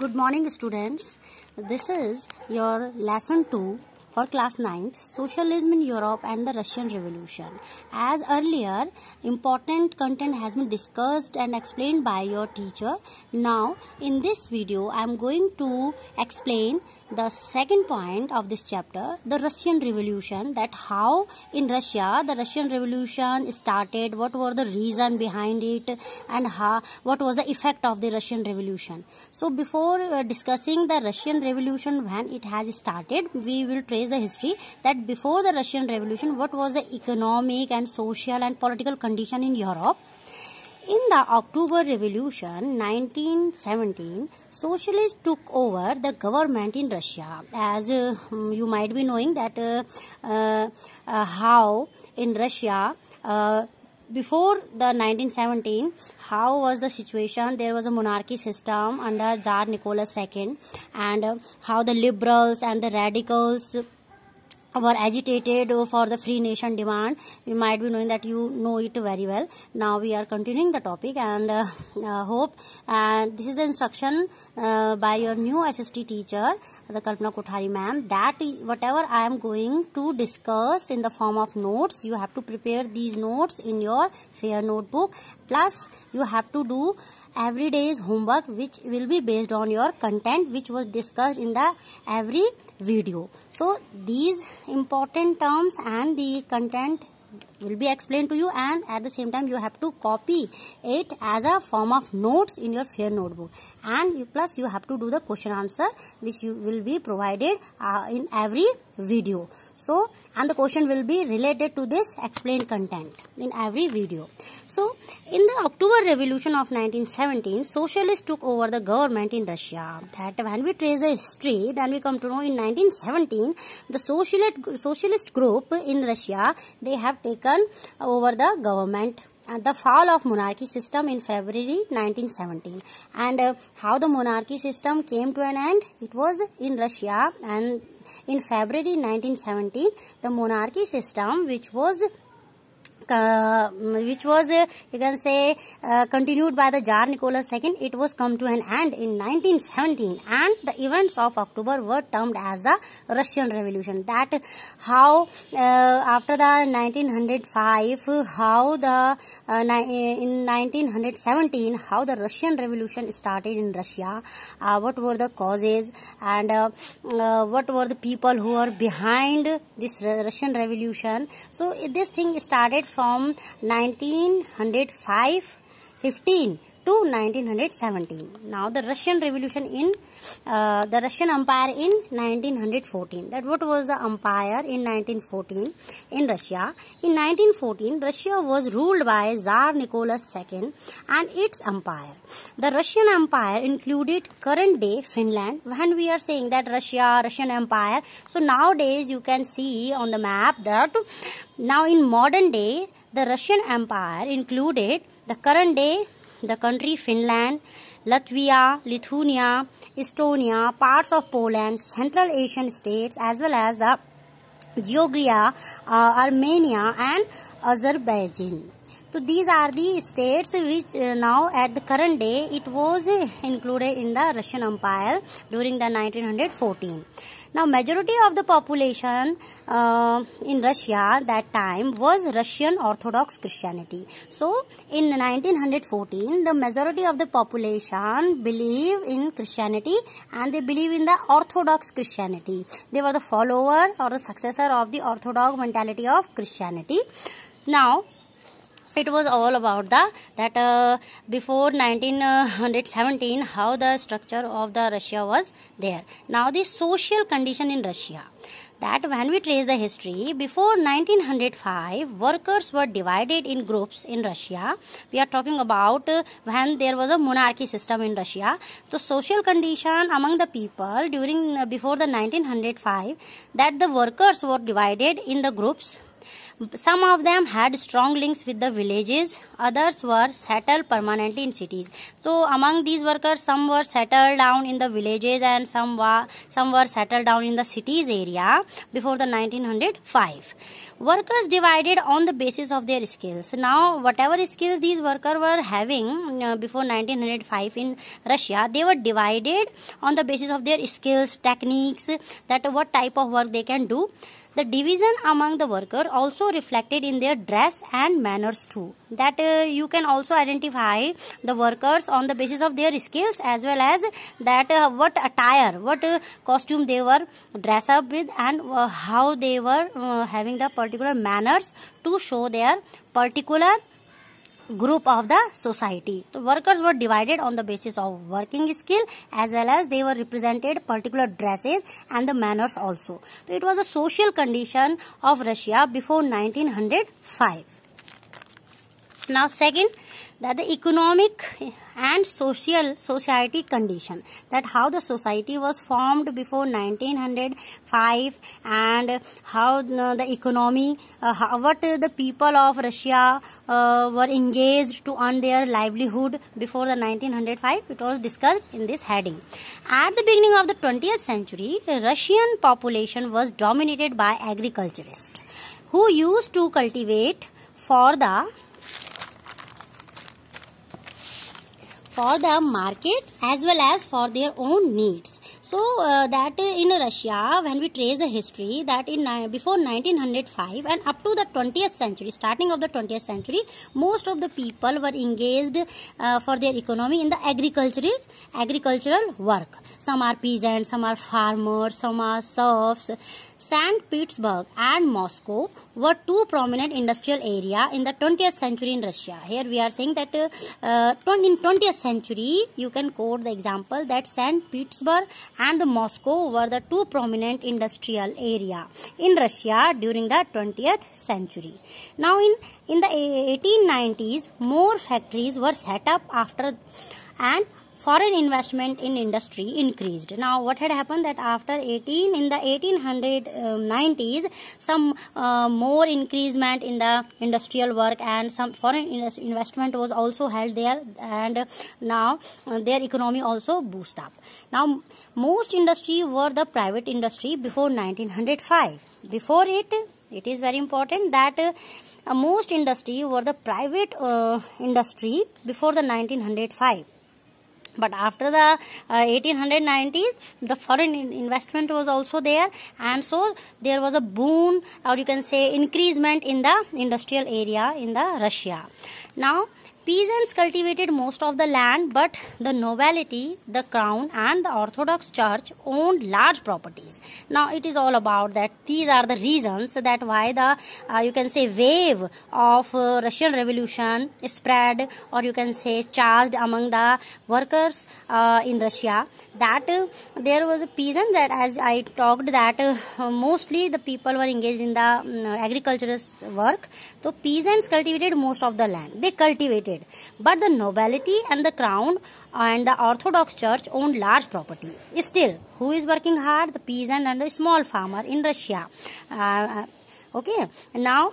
Good morning, students. This is your lesson 2 for class 9th Socialism in Europe and the Russian Revolution. As earlier, important content has been discussed and explained by your teacher. Now, in this video, I am going to explain the second point of this chapter the russian revolution that how in russia the russian revolution started what were the reason behind it and how what was the effect of the russian revolution so before uh, discussing the russian revolution when it has started we will trace the history that before the russian revolution what was the economic and social and political condition in europe in the October Revolution 1917, socialists took over the government in Russia. As uh, you might be knowing that uh, uh, uh how in Russia uh, before the 1917 how was the situation? There was a monarchy system under Tsar Nicholas II and uh, how the liberals and the radicals were agitated for the free nation demand. We might be knowing that you know it very well. Now we are continuing the topic and uh, uh, hope and this is the instruction uh, by your new SST teacher the Kalpana Kothari ma'am that whatever I am going to discuss in the form of notes you have to prepare these notes in your fair notebook. Plus you have to do every day's homework which will be based on your content which was discussed in the every video. So these important terms and the content will be explained to you and at the same time you have to copy it as a form of notes in your fair notebook. And you, plus you have to do the question answer which you will be provided uh, in every video so and the question will be related to this explained content in every video. So in the october revolution of 1917 socialists took over the government in russia. That when we trace the history then we come to know in 1917 the socialist socialist group in russia they have taken over the government the fall of monarchy system in February 1917 and uh, how the monarchy system came to an end? It was in Russia. And in February 1917 the monarchy system which was uh, which was uh, you can say uh, continued by the Tsar Nicholas II it was come to an end in 1917 and the events of October were termed as the Russian Revolution. That how uh, after the 1905 how the uh, in 1917 how the Russian Revolution started in Russia what were the causes and what were the people who are behind this Russian Revolution. So this thing started from from 1905 15 to 1917 now the russian revolution in uh, the russian empire in 1914 that what was the empire in 1914 in russia? In 1914 russia was ruled by tsar nicholas ii and its empire. The russian empire included current day finland. When we are saying that russia russian empire so nowadays you can see on the map that now in modern day the russian empire included the current day the country Finland, Latvia, Lithuania, Estonia, parts of Poland, Central Asian states as well as the Georgia, uh, Armenia and Azerbaijan. So these are the states which uh, now at the current day it was uh, included in the Russian Empire during the 1914. Now majority of the population uh, in Russia that time was Russian Orthodox Christianity. So in 1914 the majority of the population believe in Christianity and they believe in the Orthodox Christianity. They were the follower or the successor of the Orthodox mentality of Christianity. Now it was all about the that uh, before 1917 how the structure of the russia was there. Now the social condition in russia that when we trace the history before 1905 workers were divided in groups in russia. We are talking about uh, when there was a monarchy system in russia. The social condition among the people during uh, before the 1905 that the workers were divided in the groups some of them had strong links with the villages, others were settled permanently in cities. So among these workers, some were settled down in the villages and some were, some were settled down in the cities area before the 1905. workers divided on the basis of their skills now whatever skills these workers were having uh, before 1905 in russia they were divided on the basis of their skills techniques that what type of work they can do the division among the worker also reflected in their dress and manners too. That uh, you can also identify the workers on the basis of their skills as well as that uh, what attire, what uh, costume they were dressed up with and uh, how they were uh, having the particular manners to show their particular group of the society. The workers were divided on the basis of working skill as well as they were represented particular dresses and the manners also. So it was a social condition of Russia before 1905. Now second that the economic and social society condition. That how the society was formed before 1905 and how the economy uh, how, what the people of russia uh, were engaged to earn their livelihood before the 1905 it was discussed in this heading. At the beginning of the 20th century the russian population was dominated by agriculturists who used to cultivate for the for the market as well as for their own needs so uh, that in russia when we trace the history that in before 1905 and up to the 20th century starting of the 20th century most of the people were engaged uh, for their economy in the agricultural agricultural work some are peasants some are farmers some are serfs St. Petersburg and Moscow were two prominent industrial area in the 20th century in Russia. Here we are saying that uh, in 20th century you can quote the example that St. Petersburg and Moscow were the two prominent industrial area in Russia during the 20th century. Now in, in the 1890s more factories were set up after and foreign investment in industry increased. Now what had happened that after 18 in the 1890s some uh, more increasement in the industrial work and some foreign investment was also held there and now uh, their economy also boost up. Now most industry were the private industry before 1905 before it it is very important that uh, most industry were the private uh, industry before the 1905 but after the uh, 1890s the foreign investment was also there. And so there was a boom or you can say increasement in the industrial area in the russia. Now Peasants cultivated most of the land, but the nobility, the crown, and the Orthodox Church owned large properties. Now, it is all about that. These are the reasons that why the uh, you can say wave of uh, Russian Revolution spread, or you can say charged among the workers uh, in Russia. That uh, there was a peasant that, as I talked, that uh, mostly the people were engaged in the um, agricultural work. So, peasants cultivated most of the land. They cultivated but the nobility and the crown and the Orthodox Church owned large property. Still, who is working hard? The peasant and the small farmer in Russia. Uh, okay, now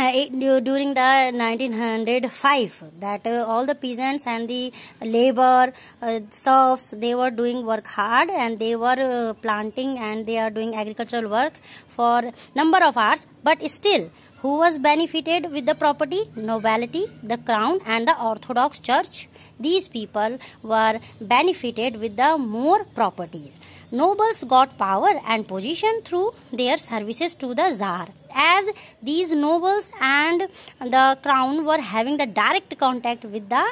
uh, during the 1905 that uh, all the peasants and the labor uh, serfs they were doing work hard and they were uh, planting and they are doing agricultural work for number of hours but still who was benefited with the property? Nobility, the crown and the Orthodox Church. These people were benefited with the more properties. Nobles got power and position through their services to the Tsar. As these nobles and the crown were having the direct contact with the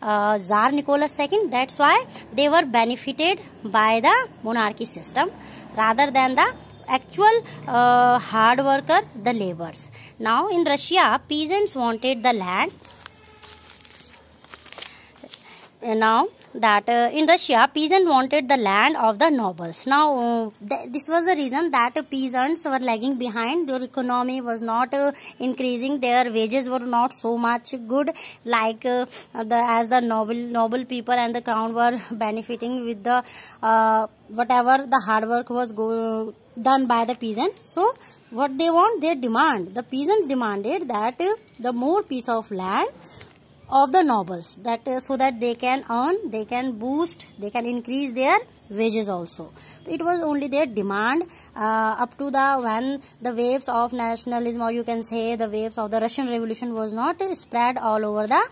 uh, Tsar Nicholas II, that's why they were benefited by the monarchy system rather than the actual uh, hard worker the laborers now in russia peasants wanted the land now that uh, in Russia, peasants wanted the land of the nobles. Now, uh, th this was the reason that uh, peasants were lagging behind. Their economy was not uh, increasing. Their wages were not so much good like uh, the as the noble noble people and the crown were benefiting with the uh, whatever the hard work was go, done by the peasants. So, what they want, they demand. The peasants demanded that the more piece of land of the nobles that uh, so that they can earn they can boost they can increase their wages also it was only their demand uh, up to the when the waves of nationalism or you can say the waves of the russian revolution was not spread all over the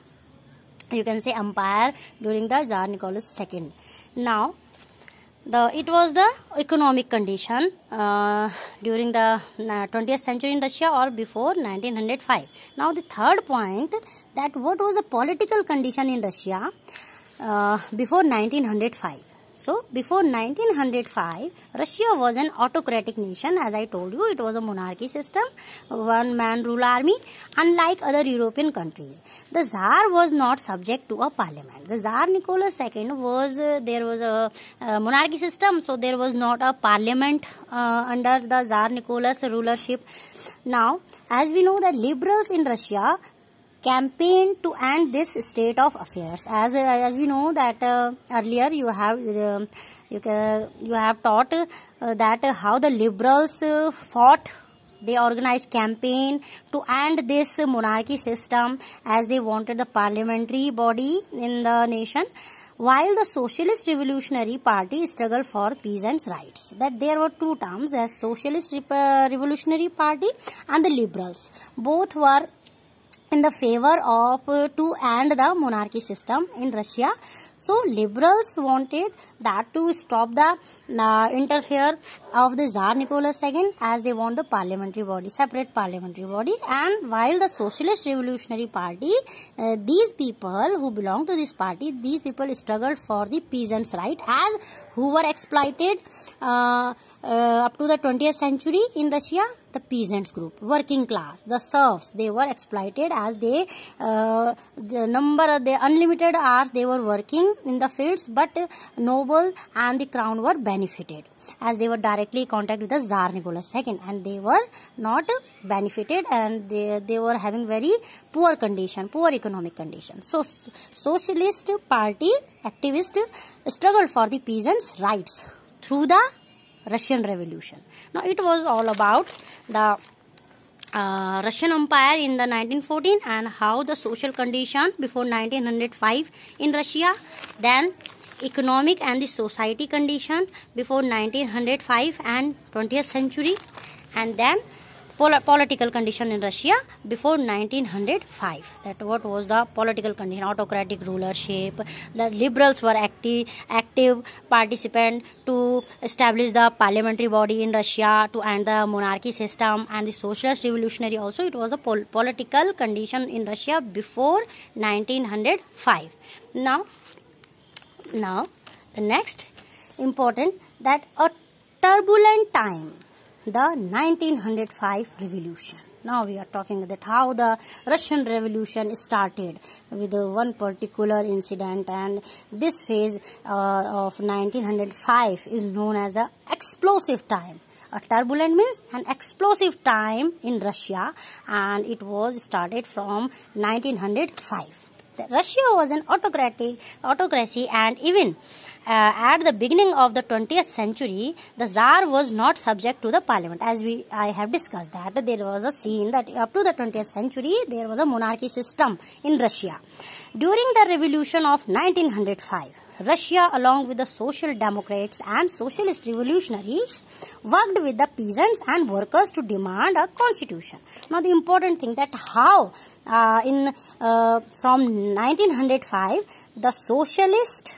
you can say empire during the Tsar Nicholas II. Now, the it was the economic condition uh, during the 20th century in Russia or before 1905. Now, the third point that what was the political condition in Russia uh, before 1905. So, before 1905, Russia was an autocratic nation. As I told you, it was a monarchy system, one man rule army, unlike other European countries. The Tsar was not subject to a parliament. The Tsar Nicholas II was, uh, there was a, a, monarchy system, so there was not a parliament uh, under the Tsar Nicholas rulership. Now, as we know that liberals in Russia campaign to end this state of affairs. As as we know that uh, earlier you have uh, you, can, you have taught uh, that how the liberals uh, fought they organized campaign to end this monarchy system as they wanted the parliamentary body in the nation while the socialist revolutionary party struggled for peasants rights. That there were two terms as socialist revolutionary party and the liberals. Both were in the favor of uh, to end the monarchy system in Russia. So liberals wanted that to stop the uh, interfere of the Tsar Nicholas II as they want the parliamentary body, separate parliamentary body. And while the Socialist Revolutionary Party, uh, these people who belong to this party, these people struggled for the peasants' right as who were exploited uh, uh up to the 20th century in Russia the peasants group working class the serfs they were exploited as they uh, the number of the unlimited hours they were working in the fields but noble and the crown were benefited as they were directly in contact with the Tsar Nicholas II and they were not benefited and they, they were having very poor condition, poor economic condition. So, socialist party activists struggled for the peasants' rights through the Russian Revolution. Now it was all about the uh, Russian Empire in the 1914 and how the social condition before 1905 in Russia, then economic and the society condition before 1905 and 20th century, and then political condition in Russia before 1905. That what was the political condition? Autocratic rulership. The liberals were active, active participant to establish the parliamentary body in Russia to end the monarchy system and the socialist revolutionary also. It was a pol political condition in Russia before 1905. Now, now the next important that a turbulent time the 1905 revolution. Now we are talking that how the russian revolution started with one particular incident and this phase uh, of 1905 is known as the explosive time. A turbulent means an explosive time in russia and it was started from 1905 Russia was an autocratic autocracy and even uh, at the beginning of the 20th century, the Tsar was not subject to the parliament. As we I have discussed that there was a scene that up to the 20th century there was a monarchy system in Russia. During the revolution of 1905, Russia along with the social democrats and socialist revolutionaries worked with the peasants and workers to demand a constitution. Now the important thing that how uh, in uh, from 1905 the socialist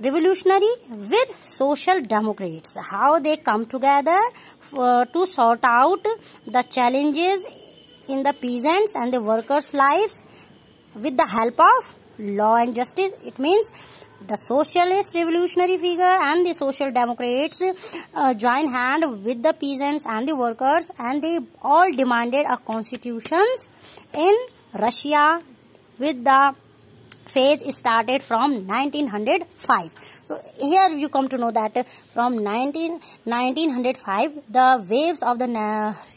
revolutionary with social democrats how they come together uh, to sort out the challenges in the peasants and the workers lives with the help of law and justice. It means the socialist revolutionary figure and the social democrats uh, joined hand with the peasants and the workers and they all demanded a constitutions in russia with the phase started from 1905 so here you come to know that from 19, 1905 the waves of the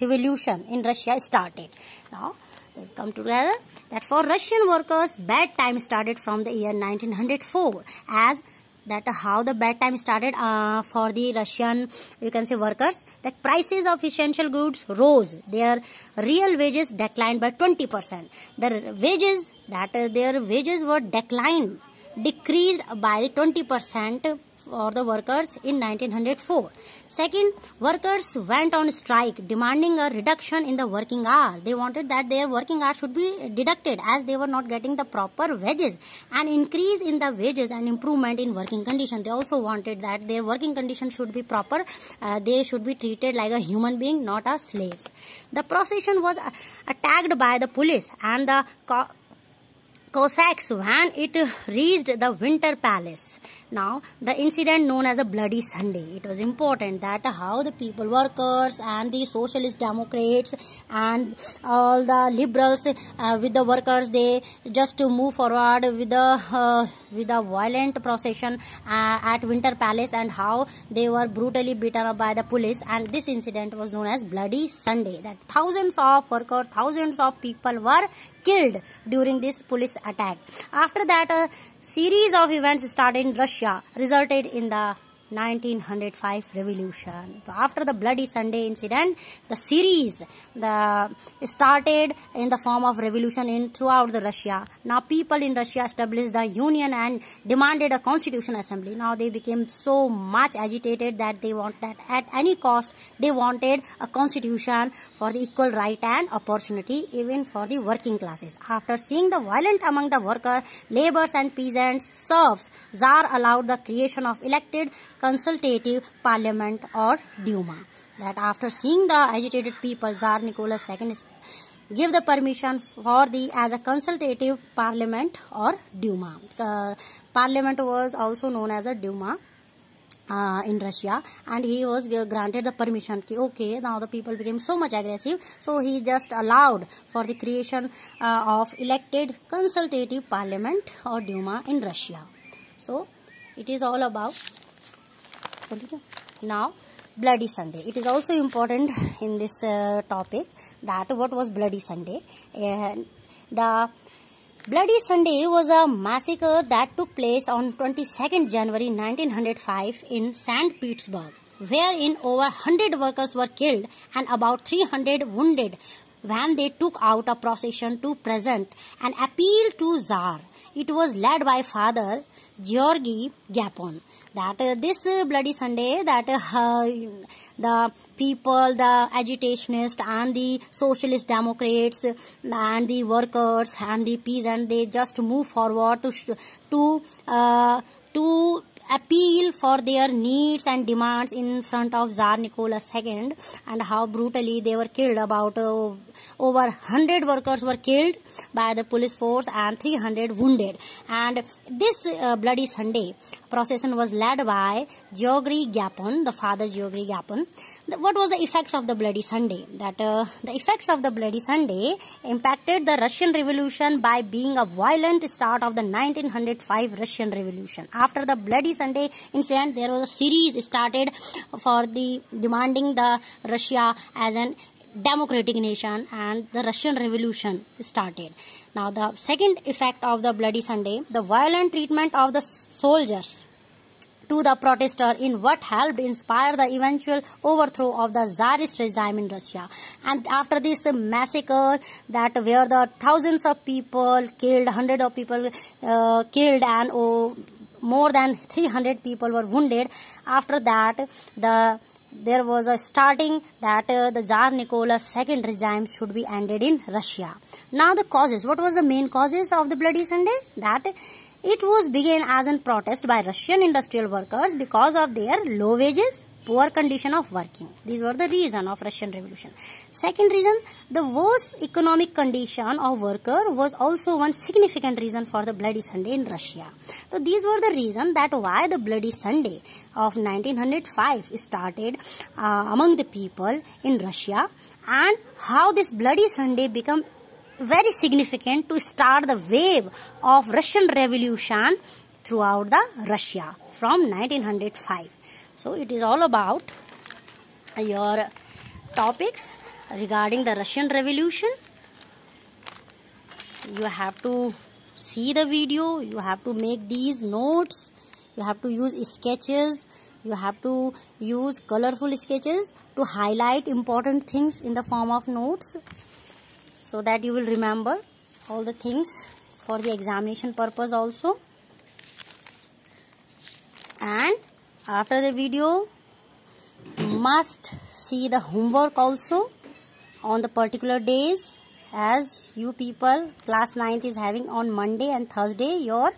revolution in russia started. Now they come together that for russian workers bad time started from the year 1904 as that how the bad time started uh, for the Russian, you can say workers, that prices of essential goods rose. Their real wages declined by 20%. Their wages, that uh, their wages were declined, decreased by 20% for the workers in 1904. Second, workers went on strike demanding a reduction in the working hour. They wanted that their working hour should be deducted as they were not getting the proper wages. An increase in the wages and improvement in working condition. They also wanted that their working condition should be proper. Uh, they should be treated like a human being, not as slaves. The procession was uh, attacked by the police and the Cossacks when it reached the Winter Palace. Now, the incident known as a Bloody Sunday. It was important that how the people, workers and the socialist democrats and all the liberals uh, with the workers, they just to move forward with the uh, with a violent procession uh, at Winter Palace and how they were brutally beaten up by the police. And this incident was known as Bloody Sunday. That thousands of workers, thousands of people were killed during this police attack. After that, a series of events started in Russia resulted in the 1905 revolution. After the Bloody Sunday incident, the series the started in the form of revolution in throughout the Russia. Now people in Russia established the union and demanded a constitution assembly. Now they became so much agitated that they want that at any cost they wanted a constitution for the equal right and opportunity even for the working classes. After seeing the violent among the workers, laborers and peasants, serfs, Tsar allowed the creation of elected consultative parliament or Duma. That after seeing the agitated people, Tsar Nicholas II give the permission for the as a consultative parliament or Duma. The parliament was also known as a Duma. Uh, in Russia and he was granted the permission ki, okay now the people became so much aggressive so he just allowed for the creation uh, of elected consultative parliament or Duma in Russia so it is all about now bloody sunday. It is also important in this uh, topic that what was bloody sunday? Uh, the bloody sunday was a massacre that took place on 22nd january 1905 in st petersburg wherein over 100 workers were killed and about 300 wounded when they took out a procession to present an appeal to Tsar. It was led by Father Georgy Gapon. That uh, this uh, Bloody Sunday, that uh, the people, the agitationists and the socialist democrats and the workers and the peasants, they just move forward to to uh, to appeal for their needs and demands in front of Tsar Nicholas II and how brutally they were killed. About uh, over 100 workers were killed by the police force and 300 wounded. And this uh, bloody Sunday procession was led by Georgy Gapon, the father Georgy Gapon. What was the effects of the bloody Sunday? That uh, the effects of the bloody Sunday impacted the Russian Revolution by being a violent start of the 1905 Russian Revolution. After the bloody Sunday incident, there was a series started for the demanding the Russia as an democratic nation and the Russian Revolution started. Now the second effect of the Bloody Sunday, the violent treatment of the soldiers to the protester in what helped inspire the eventual overthrow of the Tsarist regime in Russia. And after this massacre that where the thousands of people killed, hundreds of people uh, killed and oh, more than 300 people were wounded. After that, the there was a starting that uh, the Tsar Nicholas II regime should be ended in Russia. Now the causes. What was the main causes of the Bloody Sunday? That it was began as a protest by Russian industrial workers because of their low wages, poor condition of working. These were the reason of Russian Revolution. Second reason, the worst economic condition of worker was also one significant reason for the Bloody Sunday in Russia. So these were the reason that why the Bloody Sunday of 1905 started uh, among the people in Russia and how this Bloody Sunday become very significant to start the wave of Russian Revolution throughout the Russia from 1905. So it is all about your topics regarding the Russian Revolution. You have to see the video, you have to make these notes, you have to use sketches you have to use colorful sketches to highlight important things in the form of notes so that you will remember all the things for the examination purpose also and after the video must see the homework also on the particular days. As you people class 9th is having on Monday and Thursday your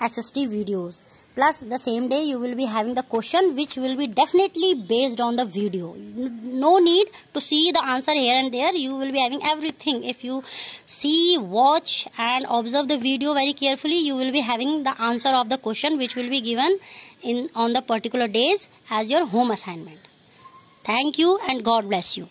SST videos plus the same day you will be having the question which will be definitely based on the video. No need to see the answer here and there. You will be having everything. If you see watch and observe the video very carefully you will be having the answer of the question which will be given in on the particular days as your home assignment. Thank you and god bless you